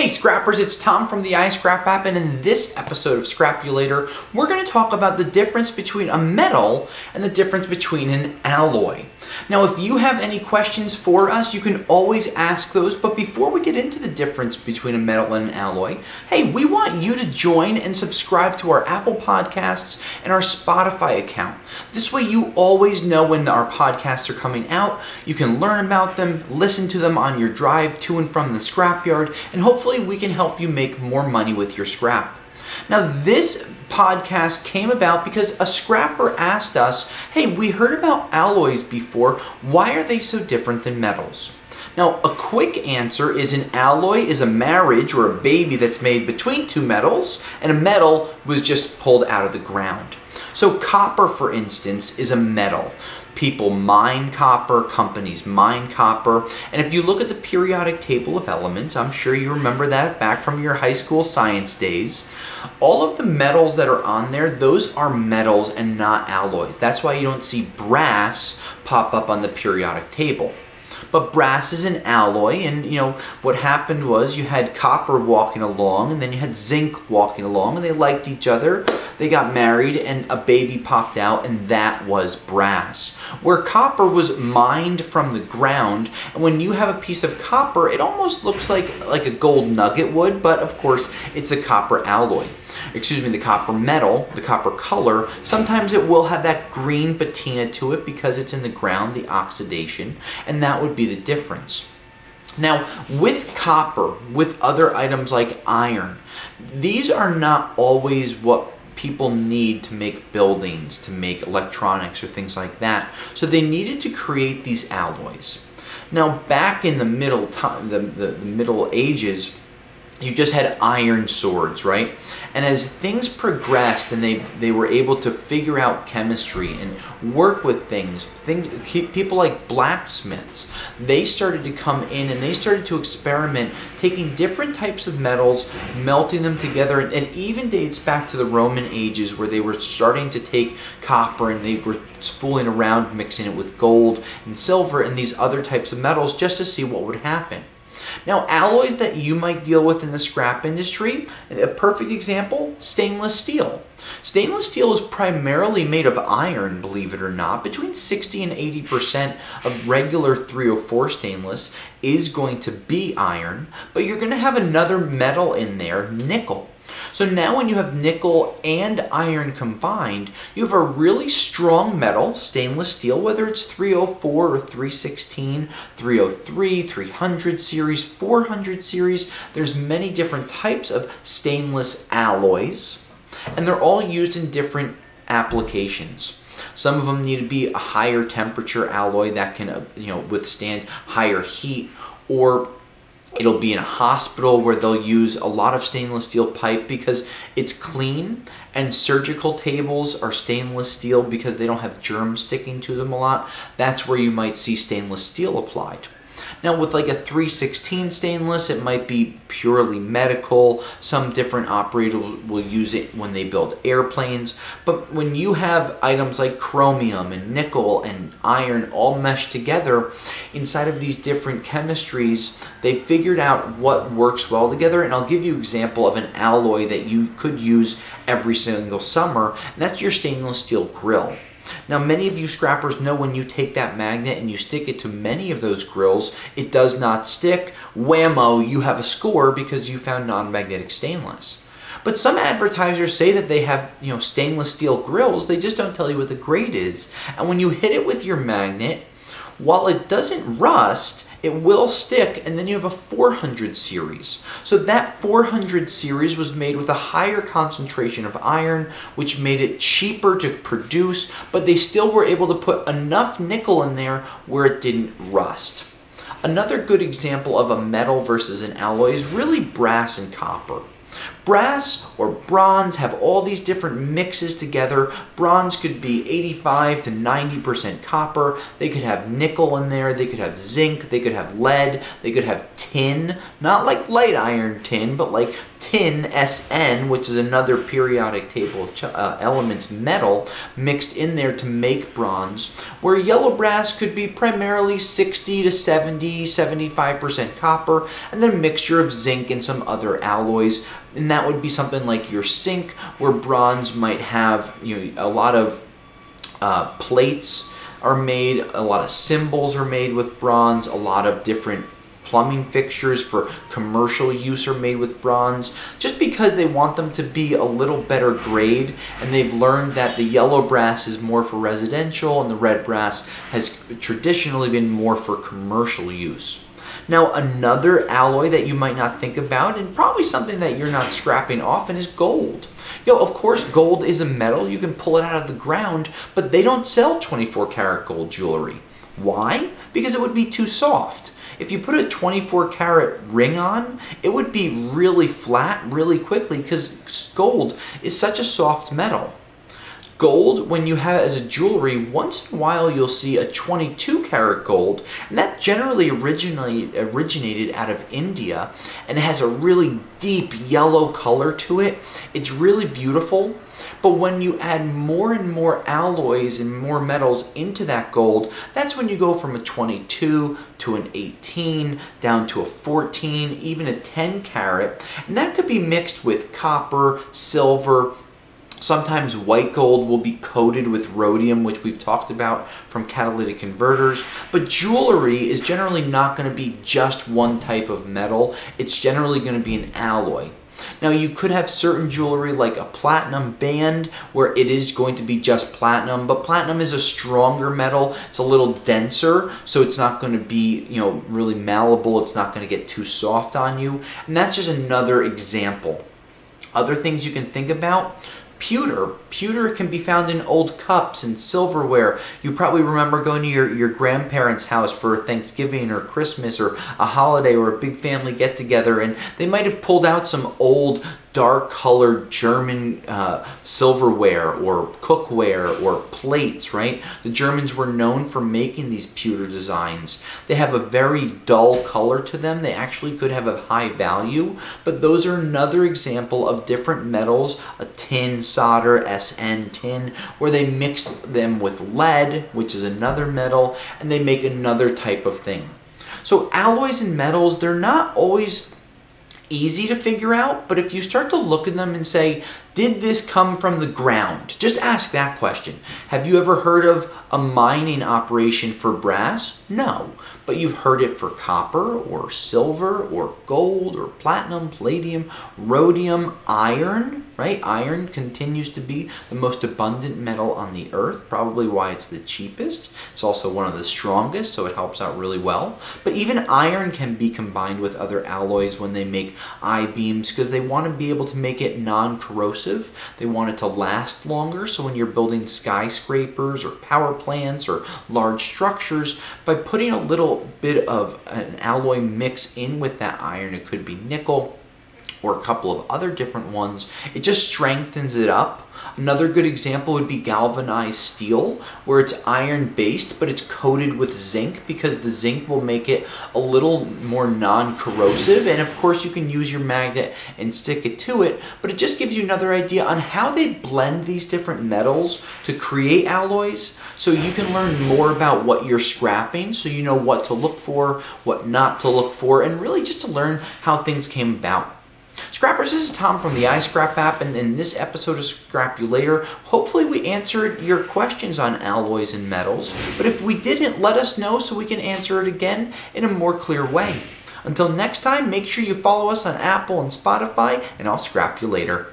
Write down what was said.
Hey scrappers, it's Tom from the iScrap app and in this episode of Scrap You Later, we're going to talk about the difference between a metal and the difference between an alloy. Now if you have any questions for us, you can always ask those, but before we get into the difference between a metal and an alloy, hey, we want you to join and subscribe to our Apple Podcasts and our Spotify account. This way you always know when our podcasts are coming out, you can learn about them, listen to them on your drive to and from the scrapyard, and hopefully we can help you make more money with your scrap. Now this podcast came about because a scrapper asked us, hey, we heard about alloys before, why are they so different than metals? Now, a quick answer is an alloy is a marriage or a baby that's made between two metals, and a metal was just pulled out of the ground. So copper, for instance, is a metal. People mine copper, companies mine copper, and if you look at the periodic table of elements, I'm sure you remember that back from your high school science days, all of the metals that are on there, those are metals and not alloys. That's why you don't see brass pop up on the periodic table. But brass is an alloy, and you know what happened was you had copper walking along, and then you had zinc walking along, and they liked each other. They got married, and a baby popped out, and that was brass. Where copper was mined from the ground, and when you have a piece of copper, it almost looks like like a gold nugget would, but of course it's a copper alloy. Excuse me, the copper metal, the copper color. Sometimes it will have that green patina to it because it's in the ground, the oxidation, and that would be the difference. Now, with copper, with other items like iron, these are not always what people need to make buildings, to make electronics or things like that. So they needed to create these alloys. Now, back in the middle time, the, the, the Middle Ages, you just had iron swords, right? And as things progressed and they, they were able to figure out chemistry and work with things, things people like blacksmiths, they started to come in and they started to experiment taking different types of metals, melting them together, and, and even dates back to the Roman ages where they were starting to take copper and they were fooling around mixing it with gold and silver and these other types of metals just to see what would happen. Now, alloys that you might deal with in the scrap industry, a perfect example, stainless steel. Stainless steel is primarily made of iron, believe it or not. Between 60 and 80% of regular 304 stainless is going to be iron, but you're going to have another metal in there, nickel. So now when you have nickel and iron combined, you have a really strong metal, stainless steel, whether it's 304 or 316, 303, 300 series, 400 series. There's many different types of stainless alloys, and they're all used in different applications. Some of them need to be a higher temperature alloy that can uh, you know withstand higher heat or It'll be in a hospital where they'll use a lot of stainless steel pipe because it's clean and surgical tables are stainless steel because they don't have germs sticking to them a lot. That's where you might see stainless steel applied. Now with like a 316 stainless, it might be purely medical. Some different operators will use it when they build airplanes. But when you have items like chromium and nickel and iron all meshed together inside of these different chemistries, they figured out what works well together. And I'll give you an example of an alloy that you could use every single summer, and that's your stainless steel grill. Now many of you scrappers know when you take that magnet and you stick it to many of those grills, it does not stick. Whammo, you have a score because you found non-magnetic stainless. But some advertisers say that they have, you know, stainless steel grills, they just don't tell you what the grade is. And when you hit it with your magnet, while it doesn't rust, it will stick, and then you have a 400 series. So that 400 series was made with a higher concentration of iron, which made it cheaper to produce, but they still were able to put enough nickel in there where it didn't rust. Another good example of a metal versus an alloy is really brass and copper. Brass or bronze have all these different mixes together. Bronze could be 85 to 90% copper. They could have nickel in there. They could have zinc. They could have lead. They could have tin. Not like light iron tin, but like tin, SN, which is another periodic table of uh, elements metal, mixed in there to make bronze, where yellow brass could be primarily 60 to 70, 75% copper, and then a mixture of zinc and some other alloys. And that would be something like your sink, where bronze might have you know, a lot of uh, plates are made, a lot of cymbals are made with bronze, a lot of different plumbing fixtures for commercial use are made with bronze just because they want them to be a little better grade and they've learned that the yellow brass is more for residential and the red brass has traditionally been more for commercial use. Now another alloy that you might not think about and probably something that you're not scrapping often is gold. Yo, of course gold is a metal, you can pull it out of the ground, but they don't sell 24 karat gold jewelry. Why? Because it would be too soft. If you put a 24 karat ring on, it would be really flat really quickly because gold is such a soft metal. Gold, when you have it as a jewelry, once in a while you'll see a 22 karat gold, and that generally originally originated out of India, and it has a really deep yellow color to it. It's really beautiful, but when you add more and more alloys and more metals into that gold, that's when you go from a 22 to an 18, down to a 14, even a 10 karat, and that could be mixed with copper, silver, Sometimes white gold will be coated with rhodium, which we've talked about from catalytic converters. But jewelry is generally not going to be just one type of metal. It's generally going to be an alloy. Now you could have certain jewelry like a platinum band where it is going to be just platinum, but platinum is a stronger metal. It's a little denser, so it's not going to be, you know, really malleable. It's not going to get too soft on you. And that's just another example. Other things you can think about, pewter. Pewter can be found in old cups and silverware. You probably remember going to your, your grandparents' house for Thanksgiving or Christmas or a holiday or a big family get together and they might have pulled out some old dark colored German uh, silverware or cookware or plates, right? The Germans were known for making these pewter designs. They have a very dull color to them. They actually could have a high value, but those are another example of different metals, a tin, solder, SN tin, where they mix them with lead, which is another metal, and they make another type of thing. So alloys and metals, they're not always easy to figure out, but if you start to look at them and say, did this come from the ground? Just ask that question. Have you ever heard of a mining operation for brass? No, but you've heard it for copper or silver or gold or platinum, palladium, rhodium, iron, right? Iron continues to be the most abundant metal on the earth, probably why it's the cheapest. It's also one of the strongest, so it helps out really well. But even iron can be combined with other alloys when they make I-beams because they want to be able to make it non-corrosive. They want it to last longer, so when you're building skyscrapers or power plants or large structures, by putting a little bit of an alloy mix in with that iron, it could be nickel or a couple of other different ones, it just strengthens it up Another good example would be galvanized steel, where it's iron based, but it's coated with zinc because the zinc will make it a little more non-corrosive. And of course you can use your magnet and stick it to it, but it just gives you another idea on how they blend these different metals to create alloys. So you can learn more about what you're scrapping, so you know what to look for, what not to look for, and really just to learn how things came about. Scrappers, this is Tom from the iScrap app, and in this episode of Scrap You Later, hopefully we answered your questions on alloys and metals, but if we didn't, let us know so we can answer it again in a more clear way. Until next time, make sure you follow us on Apple and Spotify, and I'll scrap you later.